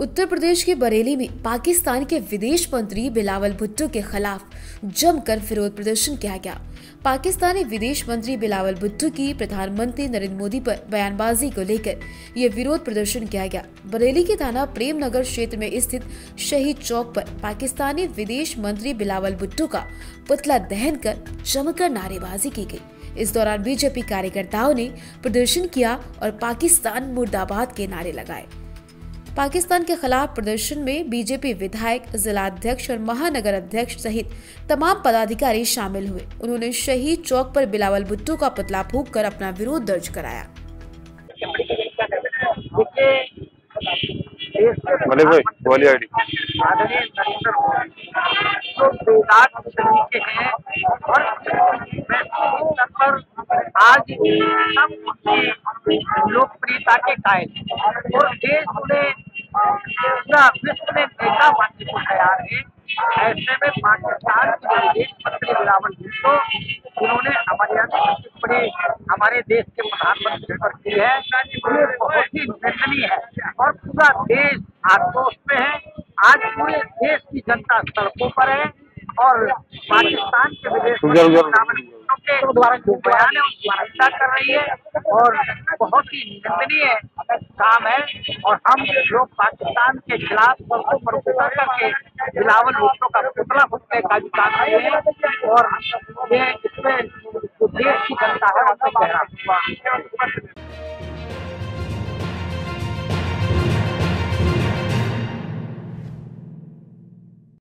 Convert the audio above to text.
उत्तर प्रदेश के बरेली में पाकिस्तान के विदेश मंत्री बिलावल भुट्टो के खिलाफ जमकर विरोध प्रदर्शन किया गया। पाकिस्तानी विदेश मंत्री बिलावल भुट्टो की प्रधानमंत्री नरेंद्र मोदी पर बयानबाजी को लेकर यह विरोध प्रदर्शन किया गया। बरेली के थाना प्रेम नगर क्षेत्र में स्थित शहीद चौक पर पाकिस्तानी विदेश मंत्री बिलावल भुट्टो का पुतला दहन कर जमकर नारेबाजी की गई। इस दौरान बीजेपी कार्यकर्ताओं ने प्रदर्शन किया और पाकिस्तान मुर्दाबाद के नारे लगाए। पाकिस्तान के खिलाफ प्रदर्शन में बीजेपी विधायक जिला अध्यक्ष और महानगर अध्यक्ष सहित तमाम पदाधिकारी शामिल हुए। उन्होंने शहीद चौक पर बिलावल भुट्टो का पुतला फूक कर अपना विरोध दर्ज कराया। आज सब लोकप्रियता के कायल और देश उन्हें पूरा विश्व में नेता मानने को तैयार है ऐसे में पाकिस्तान के विदेश मंत्री बिलावल भुट्टो जिन्होंने हमारे यहाँ टिप्पणी हमारे देश के प्रधानमंत्री पर की है ये बहुत ही निंदनीय है और पूरा देश आक्रोश में है आज पूरे देश की जनता सड़कों पर है और पाकिस्तान के विदेश भुट्टो के जो बयान है उसकी चिंता कर रही है और बहुत ही निंदनीय काम है। और हम लोग पाकिस्तान के खिलाफ सड़कों पर उतर करके बिलावल भुट्टो का पुतला फूटने का भी काम रहे हैं और ये इसमें जो देश की जनता है, उसमें गहरा